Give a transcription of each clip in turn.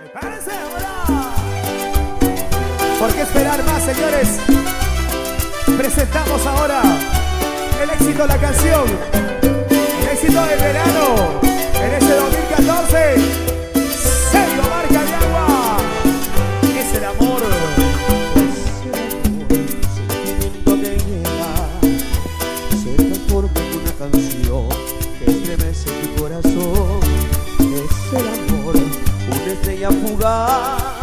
¡Prepárense, ¿Por qué esperar más, señores? Presentamos ahora el éxito de la canción, el éxito del verano en este 2014. a fugar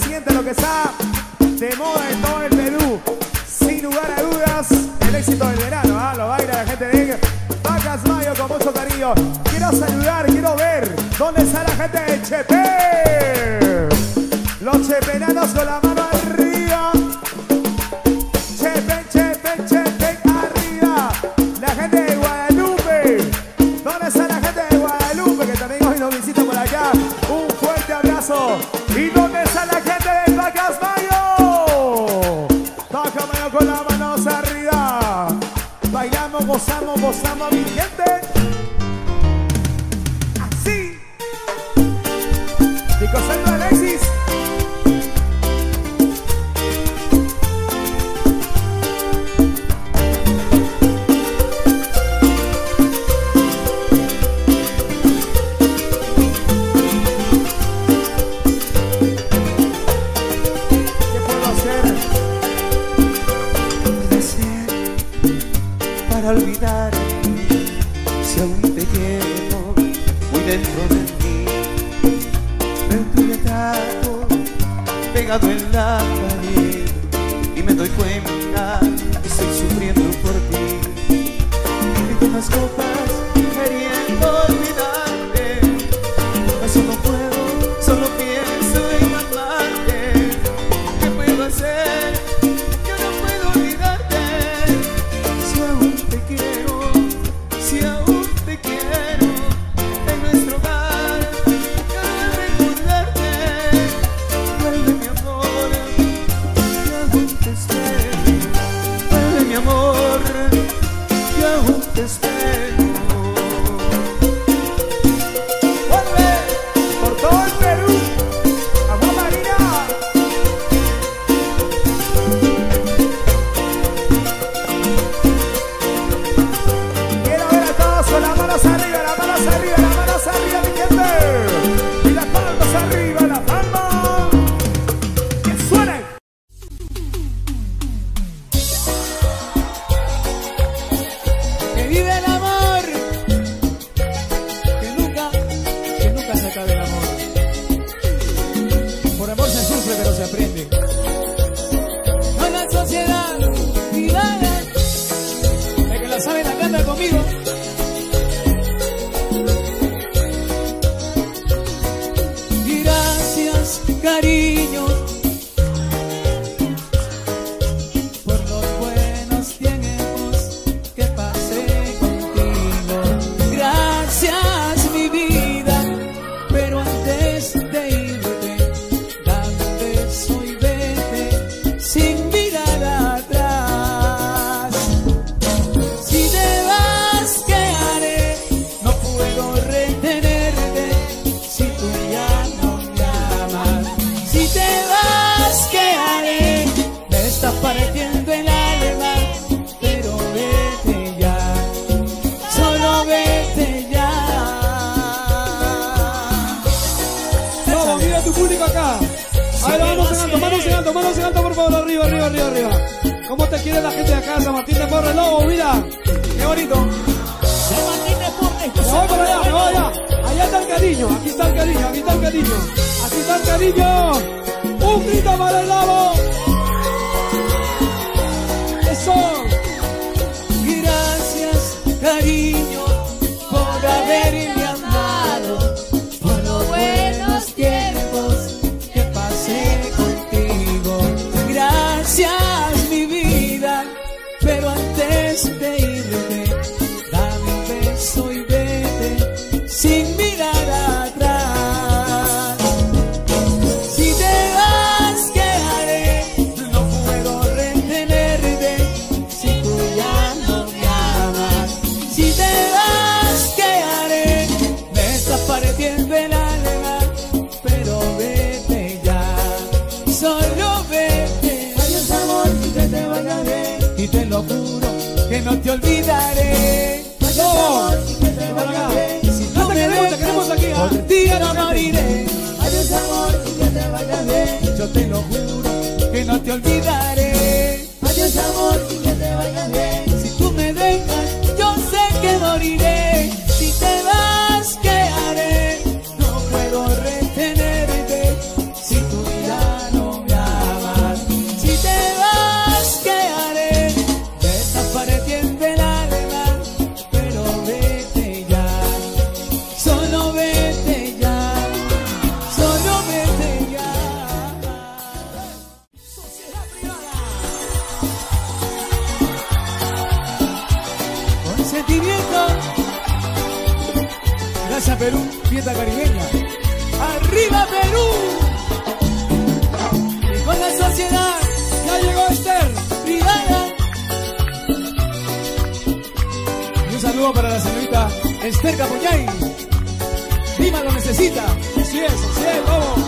siente, lo que está de moda en todo el Perú. Sin lugar a dudas, el éxito del verano, ¿ah? lo baila la gente de Vacas Mayo con mucho cariño. Quiero saludar, quiero ver dónde está la gente de Chepe. Los cheperanos con la mano. Necesita. Así es, así es, Lobo.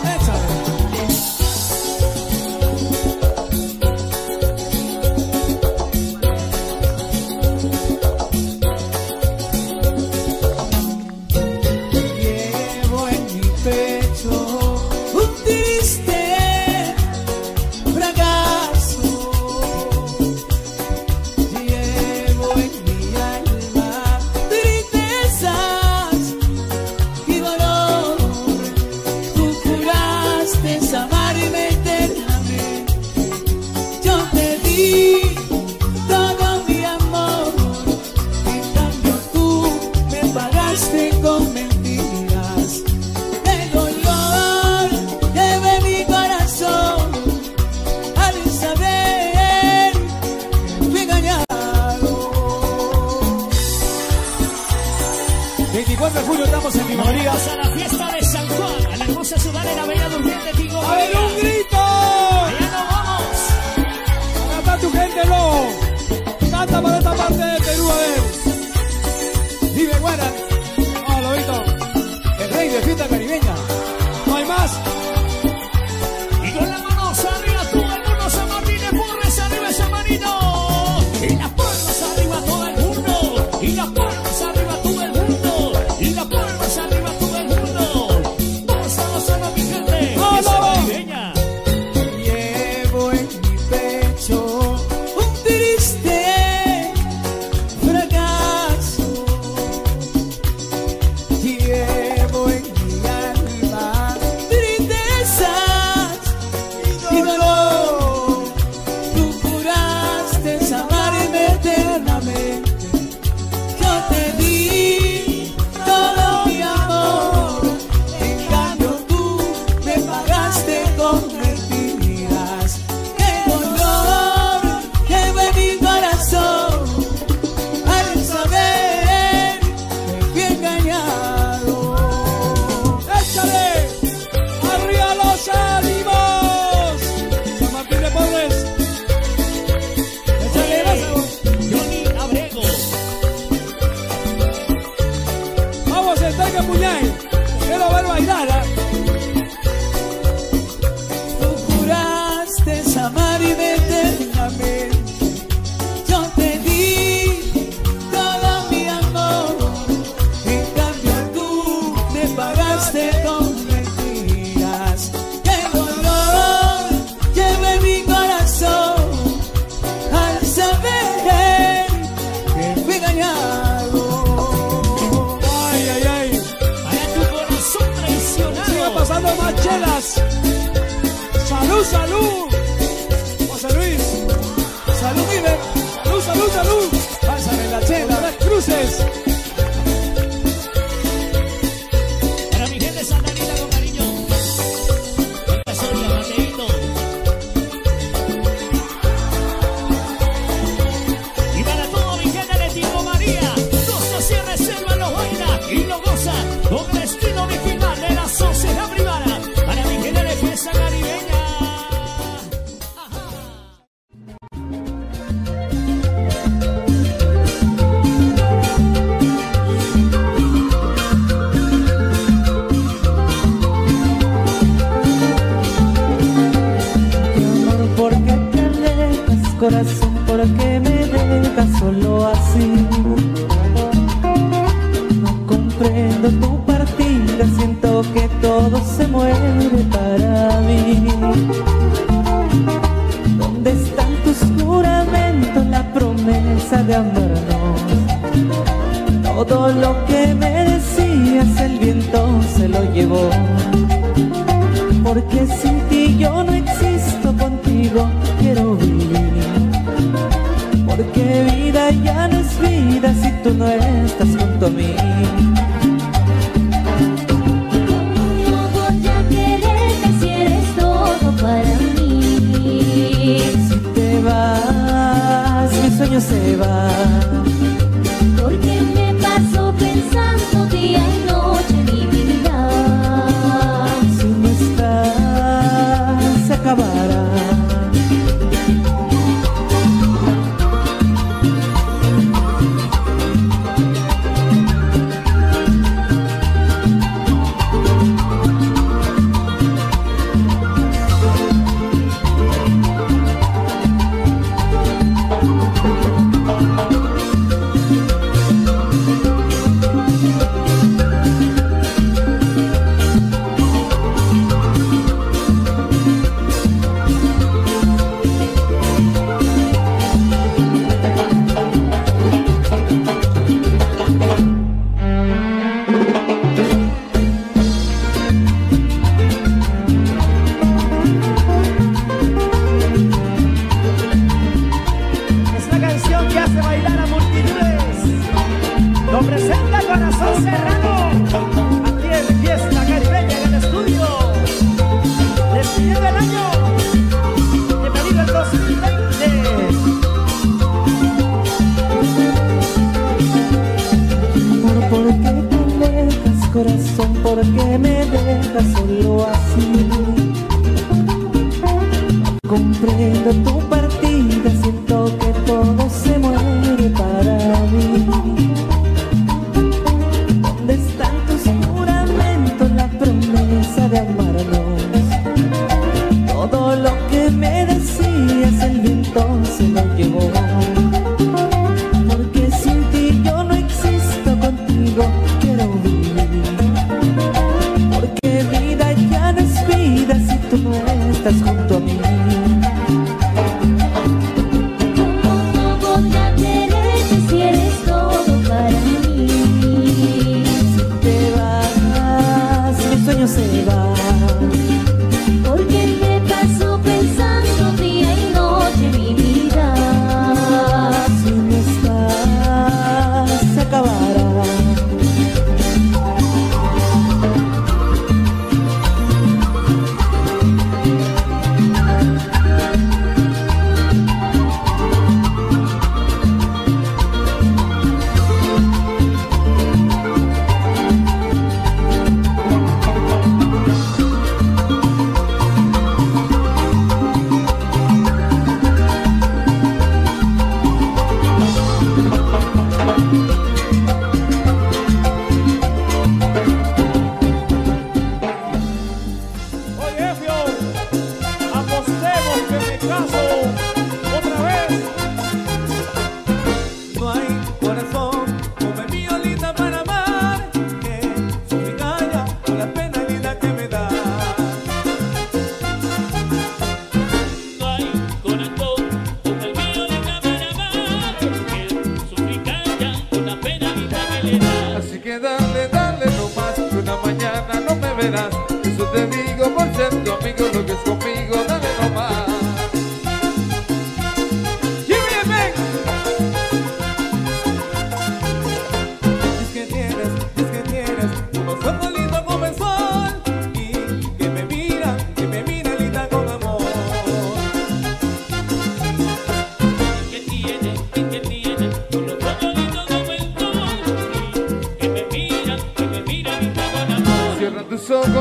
Presenta Corazón Serrano.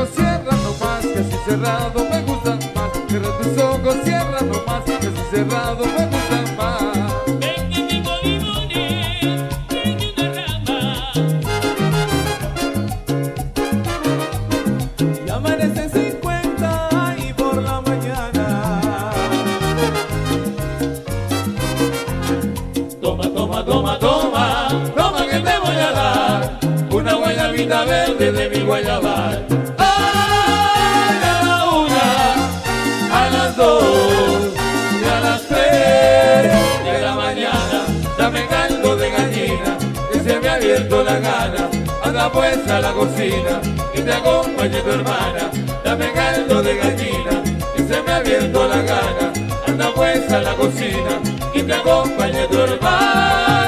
ojos, cierra nomás, que así cerrado me gusta más. Cierra tus ojos, cierra nomás, que así cerrado me gusta más. Ven que tengo limones, tengo una rama. Ya amanece 50 y por la mañana. Toma, toma, toma, toma, toma que te voy a dar. Una guayabita verde de mi guayaba. siento la gana, haga vuelta la cocina y te acompañe tu hermana, dame caldo de gallina y se me ha abierto la gana, anda vuelta la cocina y te acompañe tu hermana.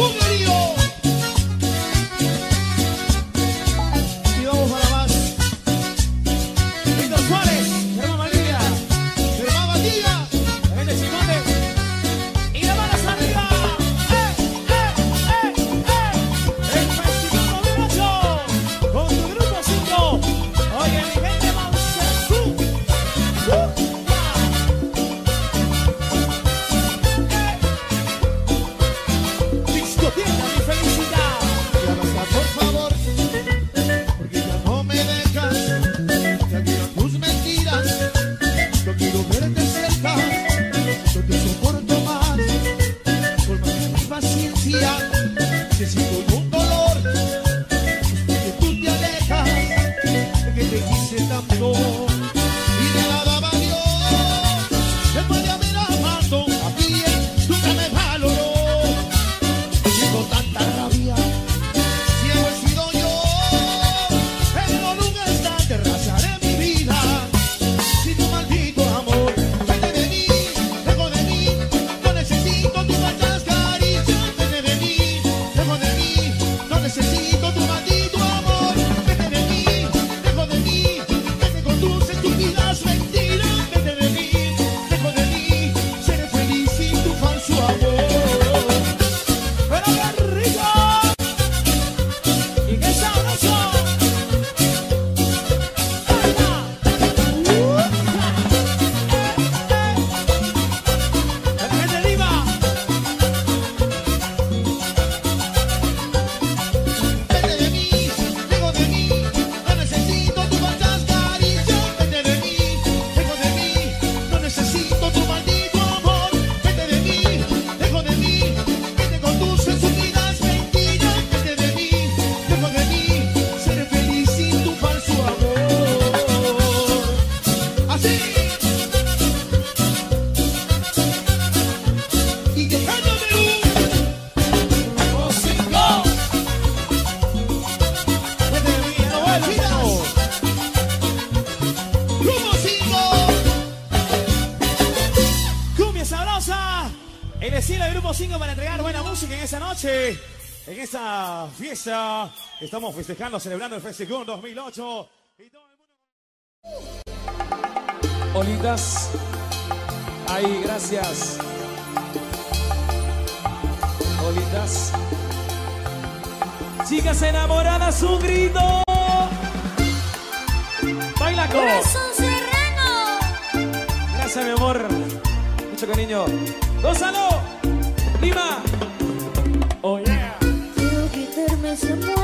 woman. en esa fiesta estamos festejando, celebrando el Festival 2008. Y todo el mundo... Olitas, ahí, gracias. Olitas. Chicas enamoradas, un grito. Baila con. Corazón serrano. Gracias, mi amor. Mucho cariño. Gonzalo, Lima. siempre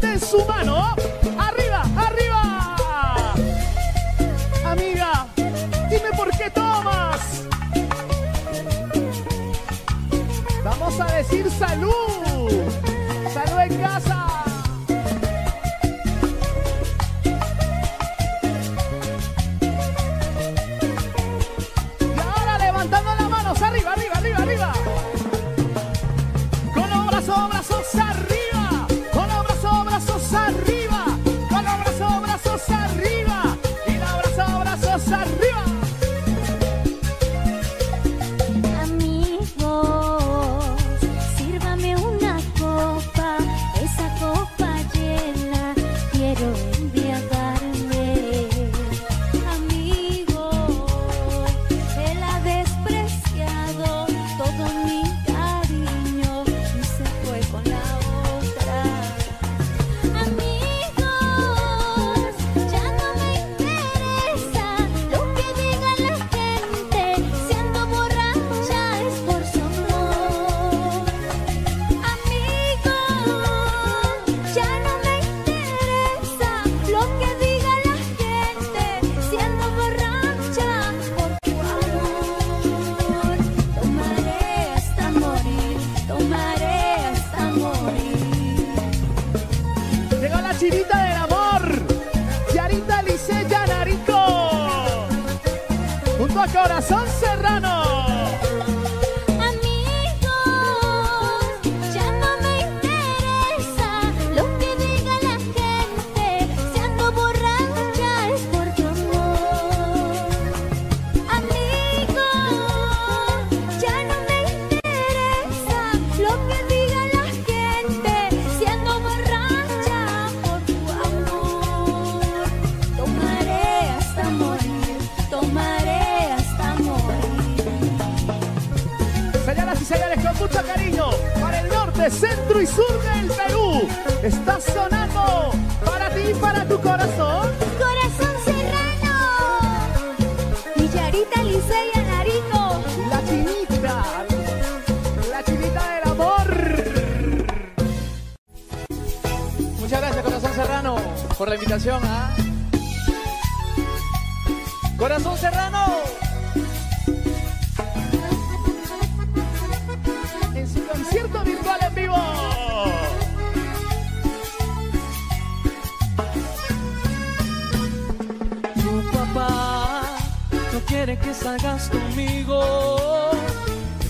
levanten su mano. Arriba, arriba. Amiga, dime por qué tomas. Vamos a decir salud. quiere que salgas conmigo.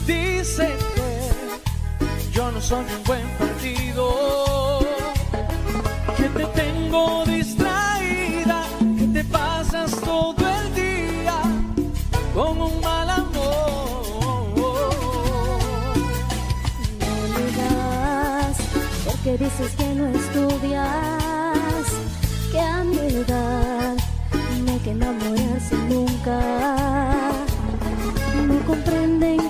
Dice que yo no soy un buen partido, que te tengo distraída, que te pasas todo el día con un mal amor. No le das, porque dices que no estudias que enamorarse nunca. No comprenden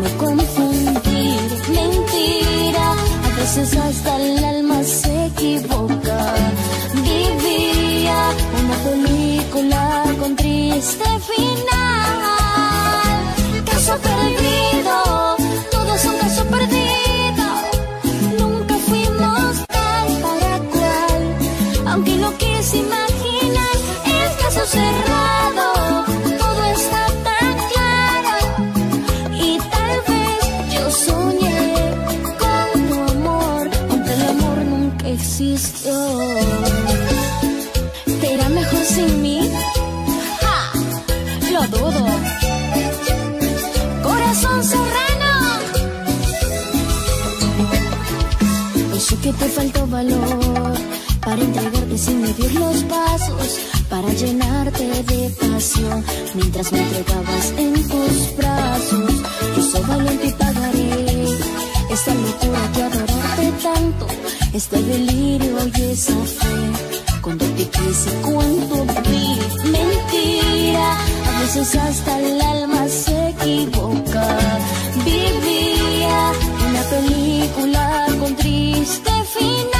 me confundir, mentira, a veces hasta el alma se equivoca. Vivía una película con triste final, caso perdido. que te faltó valor para entregarte sin medir los pasos, para llenarte de pasión. Mientras me entregabas en tus brazos, yo soy valiente y pagaré esta locura de adorarte tanto, este delirio y esa fe. Cuando te quise, cuando vi mentira, a veces hasta el alma se equivoca. Vivía una película con triste final.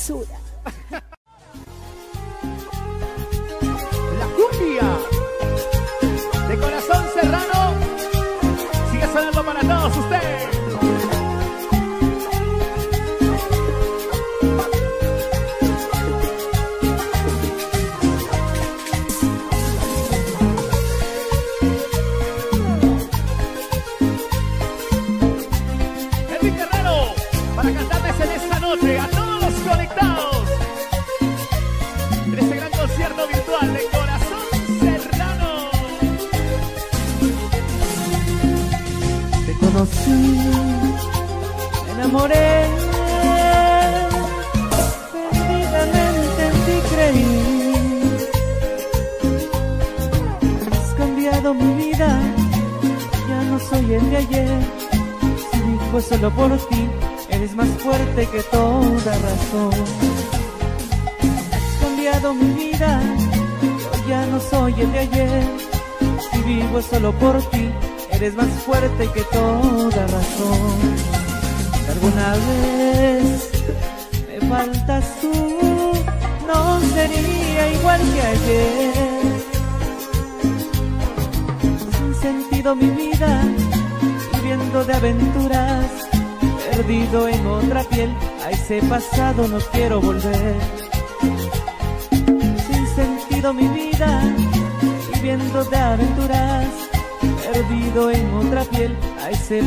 basura.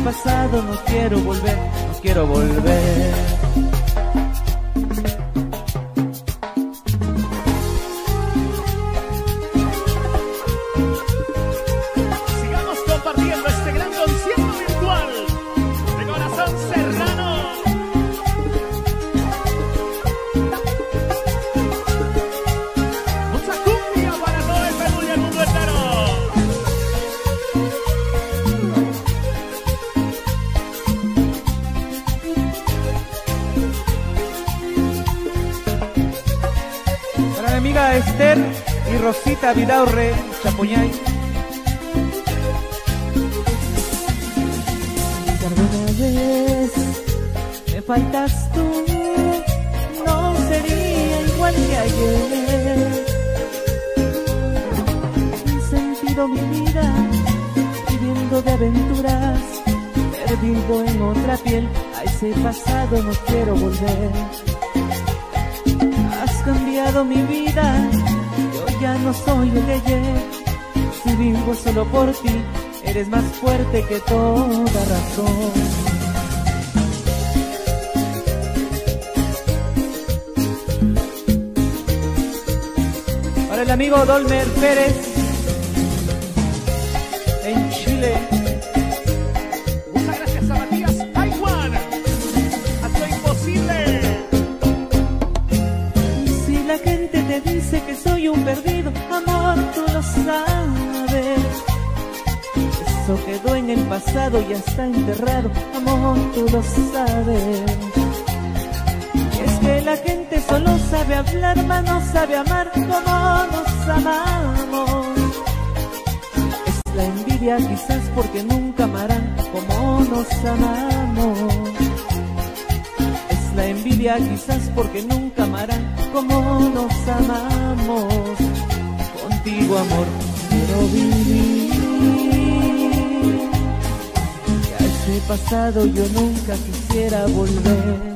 pasado no quiero volver, no quiero volver. Y Rosita Vidaurre Chapuñay. alguna vez me faltas tú, no sería igual que ayer. He sentido mi vida viviendo de aventuras, perdido en otra piel. A ese pasado no quiero volver. Has cambiado mi vida ya no soy el de ayer. Si vivo solo por ti, eres más fuerte que toda razón. Para el amigo Dolmer Pérez en Chile. pasado ya está enterrado, amor, tú lo sabes. Es que la gente solo sabe hablar, mas no sabe amar como nos amamos. Es la envidia quizás porque nunca amarán como nos amamos. Es la envidia quizás porque nunca amarán como nos amamos. Contigo amor, quiero vivir ese pasado yo nunca quisiera volver.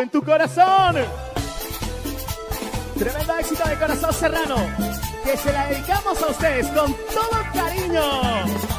en tu corazón. Tremendo éxito de Corazón Serrano, que se la dedicamos a ustedes con todo cariño.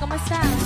¿Cómo están?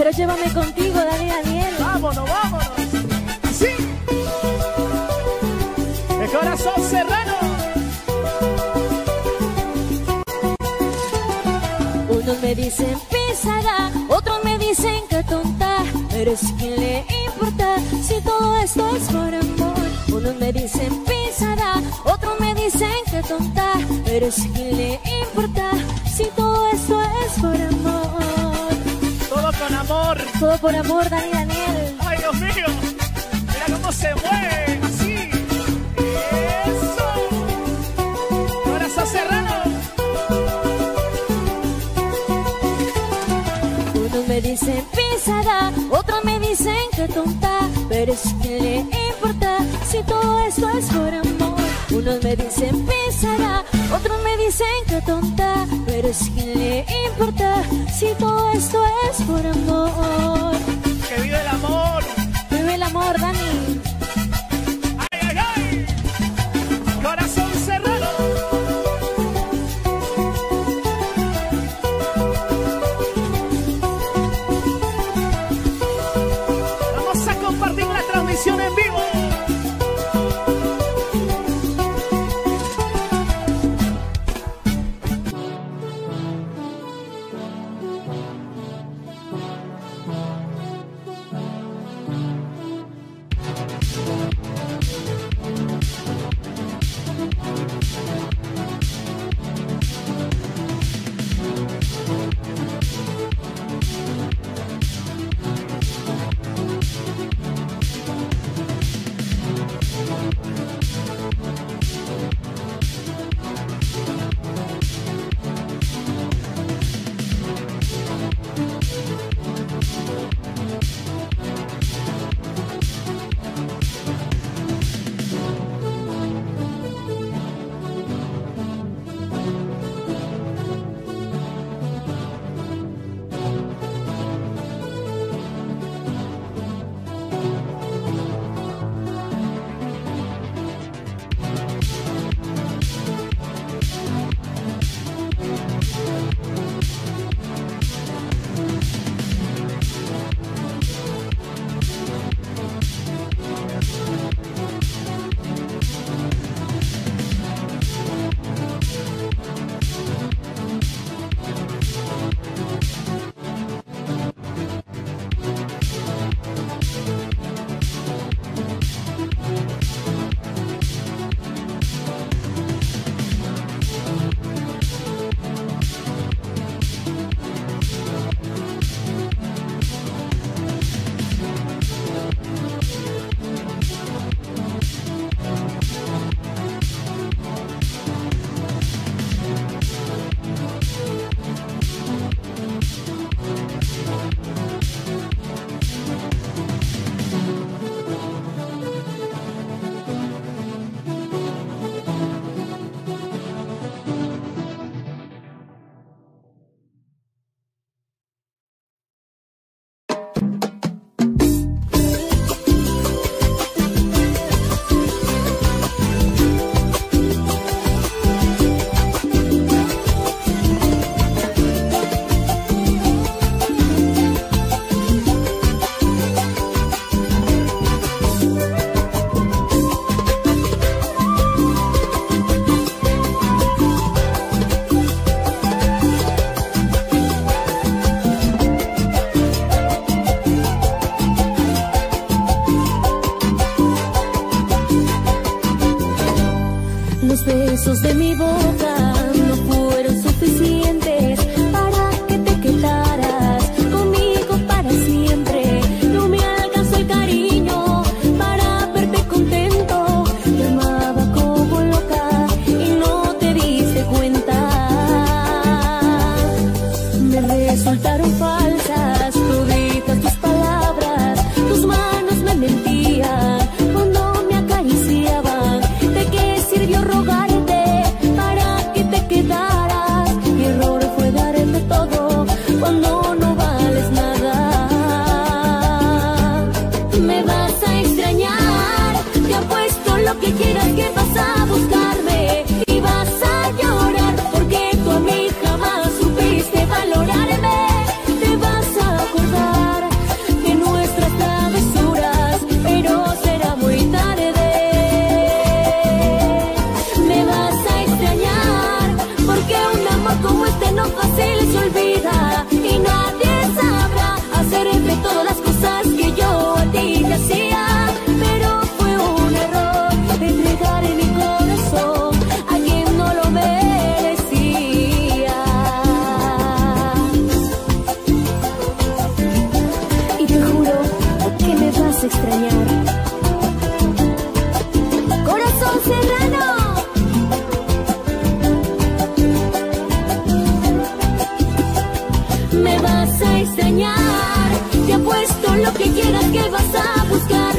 Pero llévame contigo, Dani Daniel. Vámonos, vámonos. Así. De corazón serrano. Unos me dicen pesada, otros me dicen que tonta. Pero es que le importa si todo esto es por amor. Unos me dicen pesada, otros me dicen que tonta. Pero es que le importa si todo esto es por amor. Con amor. Todo por amor, Dani Daniel. Ay, Dios mío. Mira cómo se mueve. Así. Eso. Corazón serrano. Unos me dicen pesada, otros me dicen que tonta, pero es que le importa si todo esto es por amor. Unos me dicen pesada, otros me dicen que tonta, pero es que le importa si todo esto es por amor. Besos de mi boca que quieras que vas a buscarme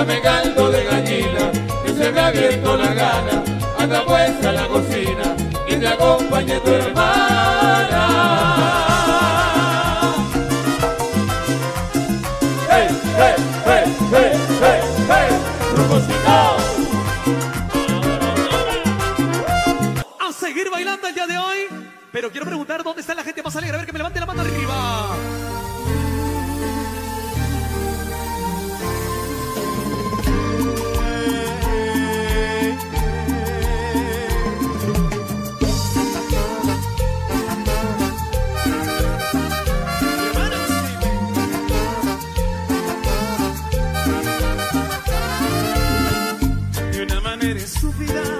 dame caldo de gallina, que se me ha abierto la gana, anda pues a la cocina y te acompañe tu hermana. ¡Hey, hey, hey, hey, hey, hey! ¡Rupositao! A seguir bailando el día de hoy, pero quiero preguntar dónde vida.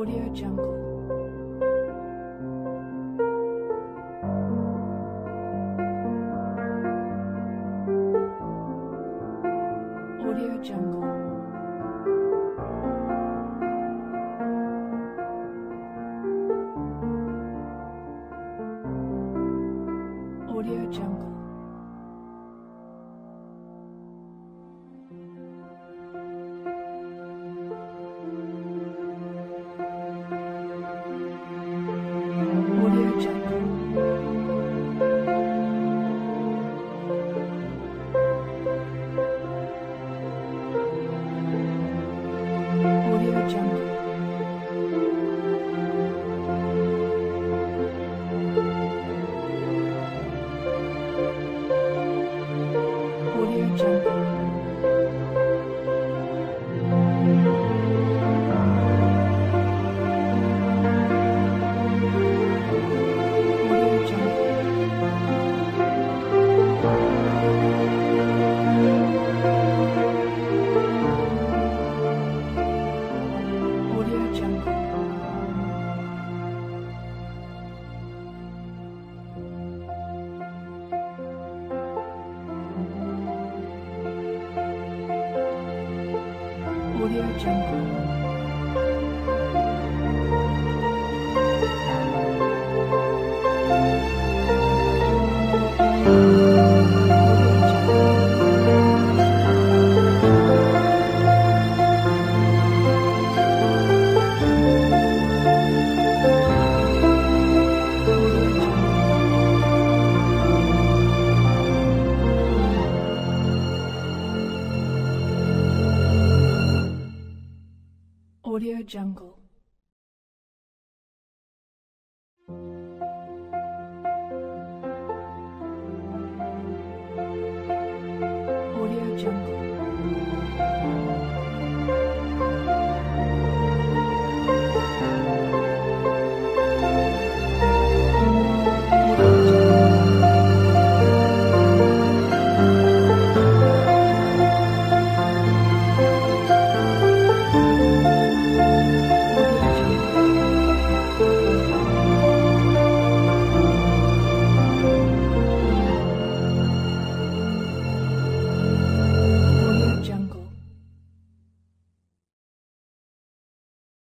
Audio Jungle.